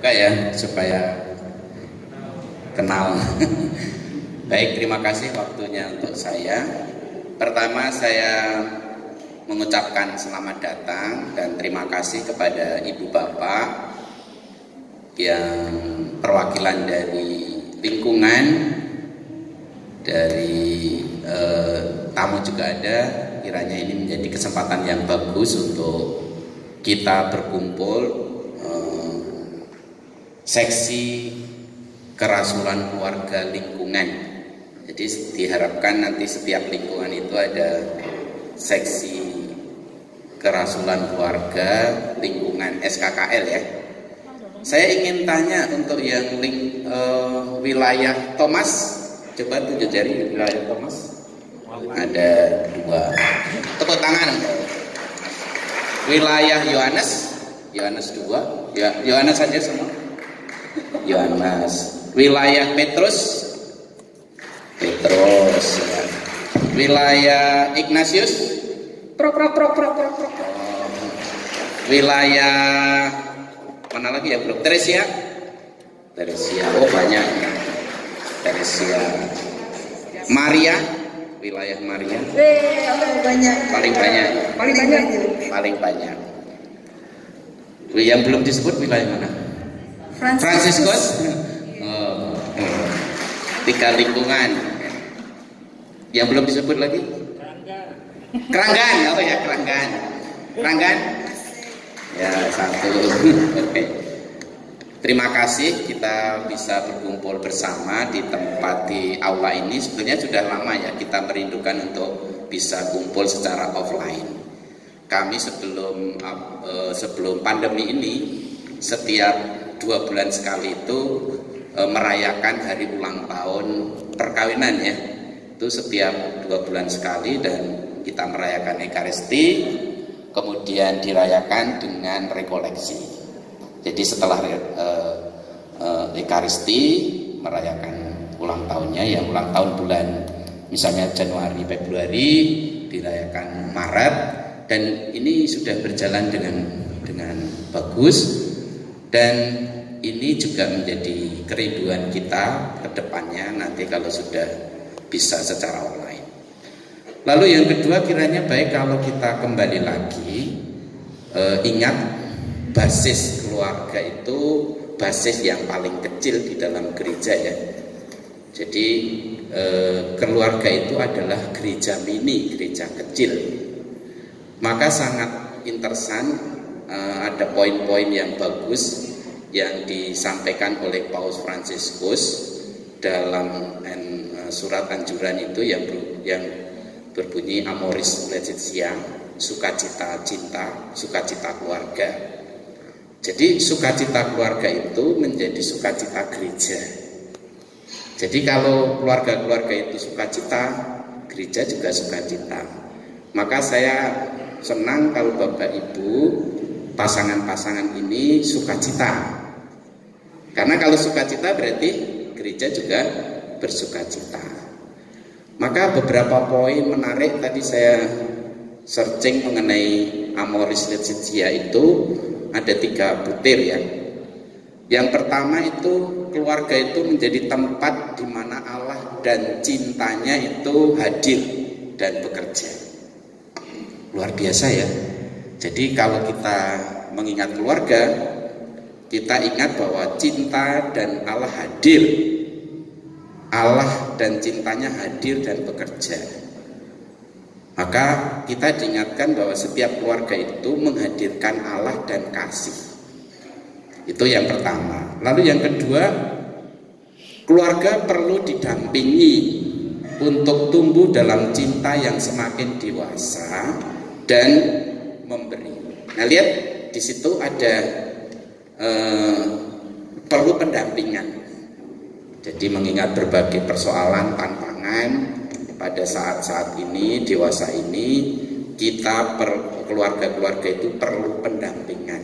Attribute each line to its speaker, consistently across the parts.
Speaker 1: buka ya supaya kenal. Baik, terima kasih waktunya untuk saya. Pertama saya mengucapkan selamat datang dan terima kasih kepada Ibu Bapak yang perwakilan dari lingkungan dari eh, tamu juga ada kiranya ini menjadi kesempatan yang bagus untuk kita berkumpul seksi kerasulan keluarga lingkungan jadi diharapkan nanti setiap lingkungan itu ada seksi kerasulan keluarga lingkungan SKKL ya saya ingin tanya untuk yang link, uh, wilayah Thomas Coba tunjuk jari wilayah Thomas. Ada dua. Tepuk tangan. Wilayah Yohanes, Yohanes dua. Ya, Yohanes saja semua. Yohanes. Wilayah Petrus, Petrus. Ya. Wilayah Ignatius, pro pro pro pro pro pro. Wilayah mana lagi ya bro? Teresia, Teresia. Oh banyak. Teresia Maria wilayah Maria
Speaker 2: banyak
Speaker 1: paling banyak
Speaker 2: paling banyak
Speaker 1: paling banyak yang belum disebut wilayah mana Franciscus? Oh, oh. tiga lingkungan. Yang belum disebut lagi? Keranggan. Apa ya? Keranggan. Keranggan? Ya satu. Oke. Terima kasih. Kita bisa berkumpul bersama di tempat di aula ini. Sebenarnya sudah lama ya kita merindukan untuk bisa kumpul secara offline. Kami sebelum uh, sebelum pandemi ini setiap dua bulan sekali itu uh, merayakan hari ulang tahun perkawinan ya. Itu setiap dua bulan sekali dan kita merayakan Ekaristi, kemudian dirayakan dengan rekoleksi. Jadi setelah uh, uh, Ekaristi merayakan ulang tahunnya ya ulang tahun bulan misalnya Januari Februari dirayakan Maret dan ini sudah berjalan dengan dengan bagus dan ini juga menjadi kerinduan kita ke depannya nanti kalau sudah bisa secara online. Lalu yang kedua kiranya baik kalau kita kembali lagi eh, ingat basis keluarga itu basis yang paling kecil di dalam gereja ya. Jadi e, keluarga itu adalah gereja mini, gereja kecil. Maka sangat interesan e, ada poin-poin yang bagus yang disampaikan oleh Paus Fransiskus dalam en, e, surat anjuran itu yang ber, yang berbunyi Amoris Laetitia, sukacita cinta, sukacita keluarga. Jadi sukacita keluarga itu menjadi sukacita gereja. Jadi kalau keluarga-keluarga itu sukacita, gereja juga sukacita. Maka saya senang kalau Bapak Ibu pasangan-pasangan ini sukacita. Karena kalau sukacita berarti gereja juga bersukacita. Maka beberapa poin menarik tadi saya searching mengenai Amoris Laetitia itu ada tiga butir ya. Yang pertama itu keluarga itu menjadi tempat di mana Allah dan cintanya itu hadir dan bekerja. Luar biasa ya. Jadi kalau kita mengingat keluarga, kita ingat bahwa cinta dan Allah hadir. Allah dan cintanya hadir dan bekerja. Maka kita diingatkan bahwa setiap keluarga itu menghadirkan Allah dan kasih. Itu yang pertama. Lalu yang kedua, keluarga perlu didampingi untuk tumbuh dalam cinta yang semakin dewasa dan memberi. Nah, lihat di situ ada eh, perlu pendampingan. Jadi mengingat berbagai persoalan, tantangan, pada saat-saat ini dewasa ini kita per keluarga-keluarga itu perlu pendampingan.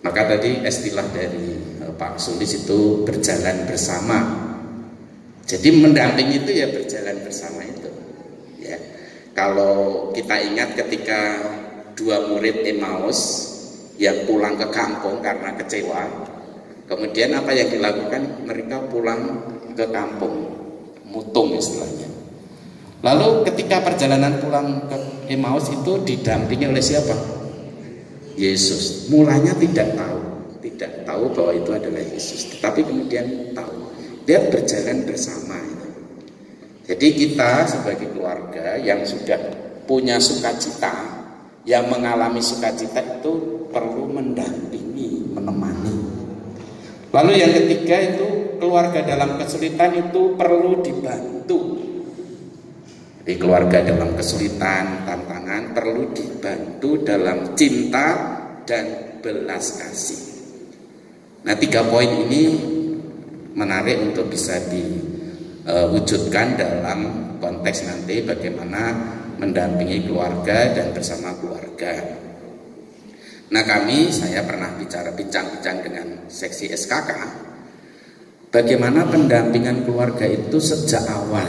Speaker 1: Maka tadi istilah dari eh, Pak Sulis itu berjalan bersama. Jadi mendampingi itu ya berjalan bersama itu. Kalau kita ingat ketika dua murid Emmaus yang pulang ke kampung karena kecewa. Kemudian apa yang dilakukan? Mereka pulang ke kampung, mutung istilahnya. Lalu ketika perjalanan pulang ke Emmaus itu didampingi oleh siapa? Yesus. Mulanya tidak tahu, tidak tahu bahwa itu adalah Yesus. Tetapi kemudian tahu. Dia berjalan bersama. Jadi kita sebagai keluarga yang sudah punya sukacita, yang mengalami sukacita itu perlu mendampingi, menemani. Lalu yang ketiga itu keluarga dalam kesulitan itu perlu dibantu. Jadi keluarga dalam kesulitan, tantangan perlu dibantu dalam cinta dan belas kasih. Nah tiga poin ini menarik untuk bisa diwujudkan dalam konteks nanti bagaimana mendampingi keluarga dan bersama keluarga. Nah kami, saya pernah bicara bincang-bincang dengan seksi SKK Bagaimana pendampingan keluarga itu sejak awal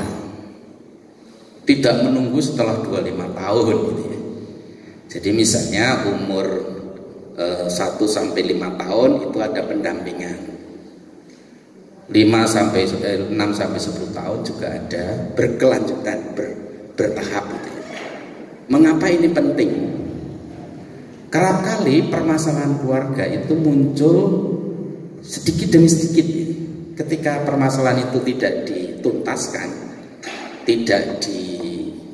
Speaker 1: Tidak menunggu setelah 25 tahun gitu ya. Jadi misalnya umur eh, 1 sampai 5 tahun itu ada pendampingan 5 sampai eh, 6 sampai 10 tahun juga ada berkelanjutan ber, bertahap gitu. Mengapa ini penting? Kerap kali permasalahan keluarga itu muncul sedikit demi sedikit. Ketika permasalahan itu tidak dituntaskan, tidak di,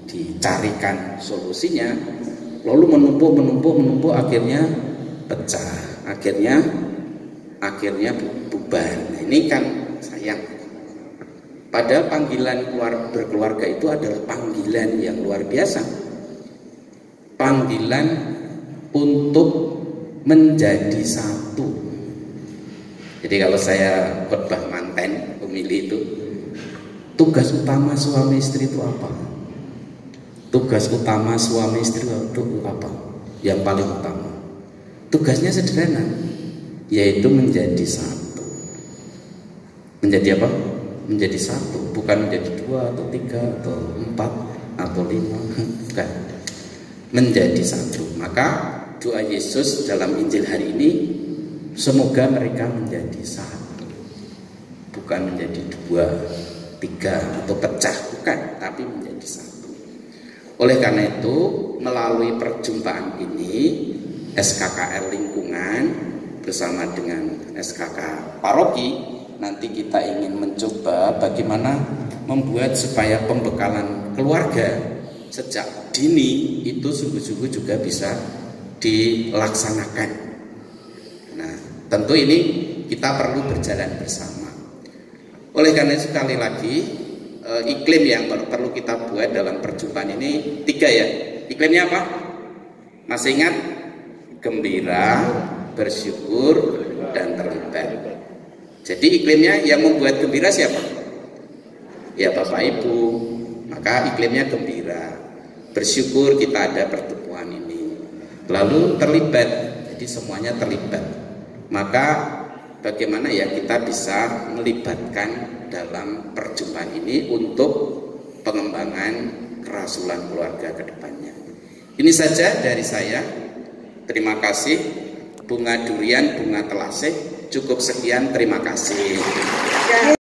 Speaker 1: dicarikan solusinya, lalu menumpuk, menumpuk, menumpuk, akhirnya pecah, akhirnya akhirnya bubar. Nah, ini kan sayang. Padahal panggilan keluar, berkeluarga itu adalah panggilan yang luar biasa. Panggilan untuk menjadi satu. Jadi kalau saya khotbah manten pemilih itu tugas utama suami istri itu apa? Tugas utama suami istri itu apa? Yang paling utama. Tugasnya sederhana, yaitu menjadi satu. Menjadi apa? Menjadi satu, bukan menjadi dua atau tiga atau empat atau lima, bukan. Menjadi satu. Maka doa Yesus dalam Injil hari ini semoga mereka menjadi satu bukan menjadi dua tiga atau pecah bukan tapi menjadi satu oleh karena itu melalui perjumpaan ini SKKR lingkungan bersama dengan SKK paroki nanti kita ingin mencoba bagaimana membuat supaya pembekalan keluarga sejak dini itu sungguh-sungguh juga bisa dilaksanakan. Nah, tentu ini kita perlu berjalan bersama. Oleh karena itu sekali lagi eh, iklim yang perlu kita buat dalam perjumpaan ini tiga ya. Iklimnya apa? Masih ingat? Gembira, bersyukur. Jadi iklimnya yang membuat gembira siapa? Ya Bapak Ibu. Maka iklimnya gembira. Bersyukur kita ada pertemuan ini. Lalu terlibat. Jadi semuanya terlibat. Maka bagaimana ya kita bisa melibatkan dalam perjumpaan ini untuk pengembangan kerasulan keluarga ke depannya. Ini saja dari saya. Terima kasih. Bunga durian bunga telasih cukup sekian terima kasih